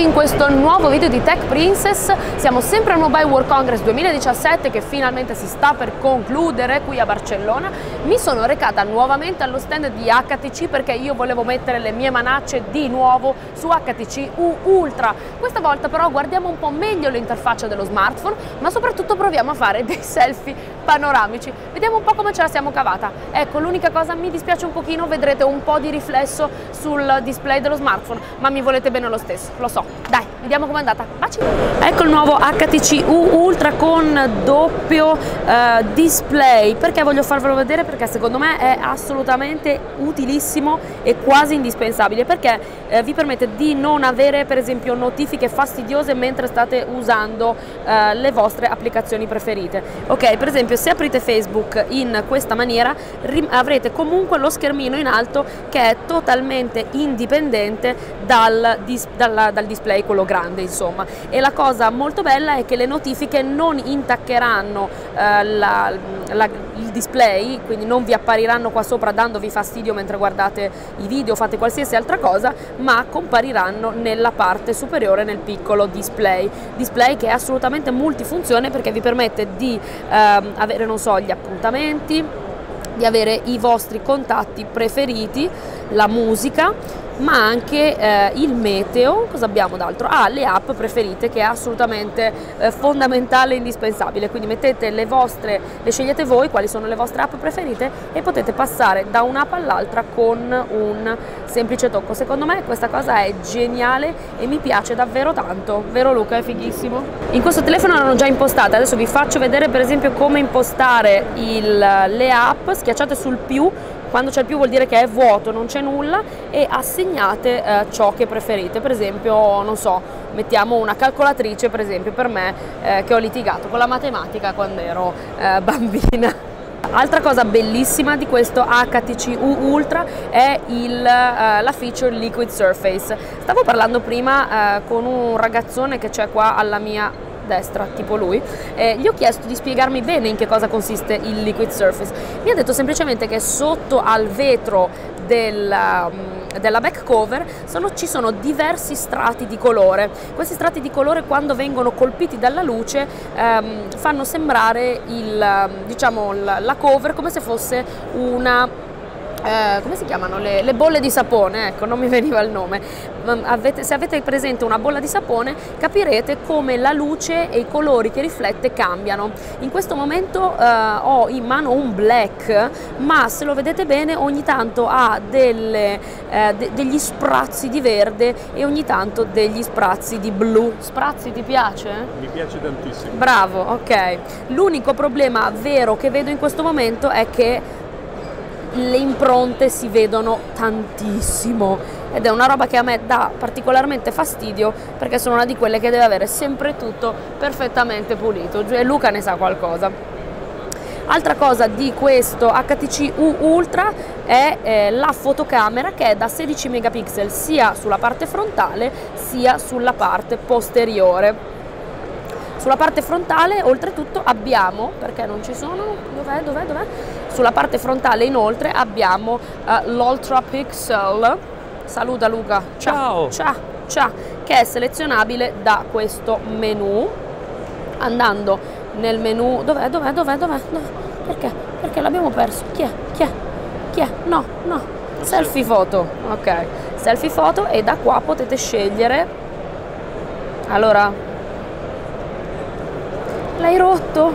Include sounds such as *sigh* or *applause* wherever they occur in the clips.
benvenuti in questo nuovo video di Tech Princess. Siamo sempre al Mobile World Congress 2017 che finalmente si sta per concludere qui a Barcellona. Mi sono recata nuovamente allo stand di HTC perché io volevo mettere le mie manacce di nuovo su HTC U Ultra. Questa volta però guardiamo un po' meglio l'interfaccia dello smartphone, ma soprattutto proviamo a fare dei selfie panoramici. Vediamo un po' come ce la siamo cavata. Ecco, l'unica cosa mi dispiace un pochino, vedrete un po' di riflesso sul display dello smartphone, ma mi volete bene lo stesso, lo so. Dai, vediamo com'è andata. Baci! Ecco il nuovo HTC U Ultra con doppio eh, display. Perché voglio farvelo vedere? Perché secondo me è assolutamente utilissimo e quasi indispensabile perché eh, vi permette di non avere per esempio notifiche fastidiose mentre state usando eh, le vostre applicazioni preferite. Ok, per esempio se aprite Facebook in questa maniera avrete comunque lo schermino in alto che è totalmente indipendente dal, dis dal, dal display, quello grande insomma. E la cosa molto bella è che le notifiche non intaccheranno eh, la, la, il display, quindi non vi appariranno qua sopra dandovi fastidio mentre guardate i video fate qualsiasi altra cosa, ma compariranno nella parte superiore nel piccolo display. Display che è assolutamente multifunzione perché vi permette di ehm, avere, non so, gli appuntamenti, di avere i vostri contatti preferiti, la musica, ma anche eh, il meteo, cosa abbiamo d'altro? Ah, le app preferite che è assolutamente eh, fondamentale e indispensabile, quindi mettete le vostre, le scegliete voi quali sono le vostre app preferite e potete passare da un'app all'altra con un semplice tocco. Secondo me questa cosa è geniale e mi piace davvero tanto, vero Luca? È fighissimo. In questo telefono l'hanno già impostata, adesso vi faccio vedere per esempio come impostare il, le app, schiacciate sul più quando c'è il più vuol dire che è vuoto, non c'è nulla e assegnate eh, ciò che preferite, per esempio, non so, mettiamo una calcolatrice per esempio per me eh, che ho litigato con la matematica quando ero eh, *laughs* bambina. Altra cosa bellissima di questo HTC U Ultra è il, uh, la feature Liquid Surface. Stavo parlando prima uh, con un ragazzone che c'è qua alla mia destra, tipo lui, eh, gli ho chiesto di spiegarmi bene in che cosa consiste il liquid surface. Mi ha detto semplicemente che sotto al vetro della, mm, della back cover sono, ci sono diversi strati di colore. Questi strati di colore quando vengono colpiti dalla luce ehm, fanno sembrare il, diciamo, la cover come se fosse una eh, come si chiamano? Le, le, bolle di sapone, ecco, non mi veniva il nome. Avete, se avete presente una bolla di sapone capirete come la luce e i colori che riflette cambiano. In questo momento eh, ho in mano un black, ma se lo vedete bene ogni tanto ha delle, eh, de, degli sprazzi di verde e ogni tanto degli sprazzi di blu. Sprazzi ti piace? Mi piace tantissimo. Bravo, ok. L'unico problema vero che vedo in questo momento è che le impronte si vedono tantissimo ed è una roba che a me dà particolarmente fastidio perché sono una di quelle che deve avere sempre tutto perfettamente pulito e Luca ne sa qualcosa. Altra cosa di questo HTC U Ultra è eh, la fotocamera che è da 16 megapixel sia sulla parte frontale sia sulla parte posteriore. Sulla parte frontale oltretutto abbiamo, perché non ci sono, dov'è, dov'è, dov'è? Sulla parte frontale inoltre abbiamo uh, l'Ultra Pixel, saluta Luca, ciao, ciao, ciao, che è selezionabile da questo menu, andando nel menu, dov'è, dov'è, dov'è, dov'è, no, perché, perché l'abbiamo perso, chi è, chi è, chi è, no, no, selfie foto, ok, selfie foto e da qua potete scegliere, allora L'hai rotto?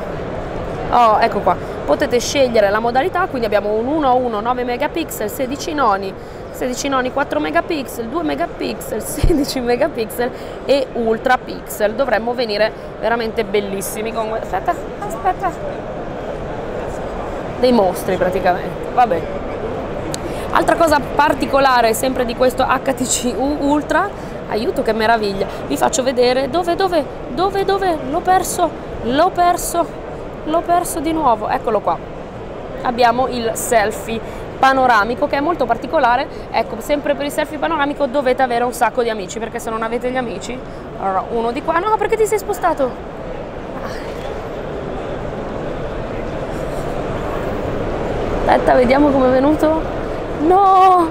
Oh, ecco qua. Potete scegliere la modalità, quindi abbiamo un 1 a 1 9 megapixel, 16 noni, 16 noni 4 megapixel, 2 megapixel, *laughs* 16 megapixel e ultra pixel. Dovremmo venire veramente bellissimi con aspetta, aspetta. Dei mostri praticamente. Vabbè. Altra cosa particolare sempre di questo HTC Ultra, aiuto che meraviglia, vi faccio vedere dove, dove, dove, dove, l'ho perso, l'ho perso, l'ho perso di nuovo, eccolo qua. Abbiamo il selfie panoramico che è molto particolare, ecco sempre per il selfie panoramico dovete avere un sacco di amici perché se non avete gli amici, allora uno di qua, no perché ti sei spostato? Aspetta, vediamo come è venuto. No!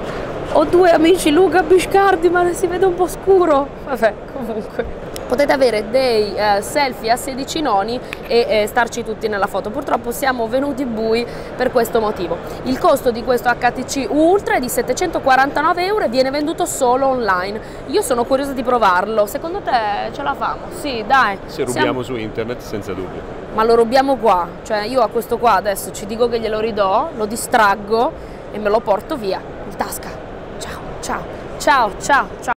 Ho due amici, Luca Biscardi, ma si vede un po' scuro. Vabbè, Comunque potete avere dei eh, selfie a 16 noni e eh, starci tutti nella foto. Purtroppo siamo venuti bui per questo motivo. Il costo di questo HTC Ultra è di 749 euro e viene venduto solo online. Io sono curiosa di provarlo. Secondo te ce la famo? Sì, dai. Se rubiamo siamo... su internet, senza dubbio. Ma lo rubiamo qua, cioè io a questo qua adesso ci dico che glielo ridò, lo distraggo e me lo porto via in tasca. Ciao, ciao, ciao, ciao, ciao.